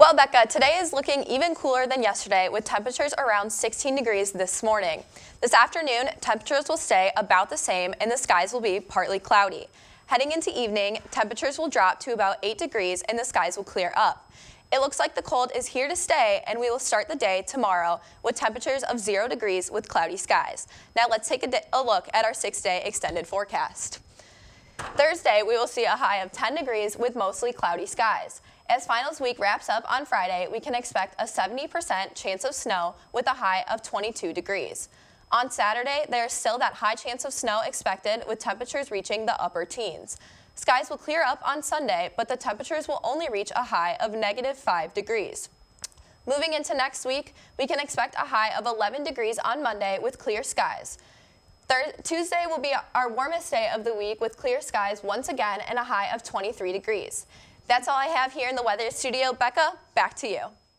Well, Becca, today is looking even cooler than yesterday with temperatures around 16 degrees this morning. This afternoon, temperatures will stay about the same and the skies will be partly cloudy. Heading into evening, temperatures will drop to about 8 degrees and the skies will clear up. It looks like the cold is here to stay and we will start the day tomorrow with temperatures of 0 degrees with cloudy skies. Now let's take a, a look at our six-day extended forecast. Thursday, we will see a high of 10 degrees with mostly cloudy skies. As finals week wraps up on Friday, we can expect a 70% chance of snow with a high of 22 degrees. On Saturday, there is still that high chance of snow expected with temperatures reaching the upper teens. Skies will clear up on Sunday, but the temperatures will only reach a high of negative 5 degrees. Moving into next week, we can expect a high of 11 degrees on Monday with clear skies. Tuesday will be our warmest day of the week with clear skies once again and a high of 23 degrees. That's all I have here in the weather studio. Becca, back to you.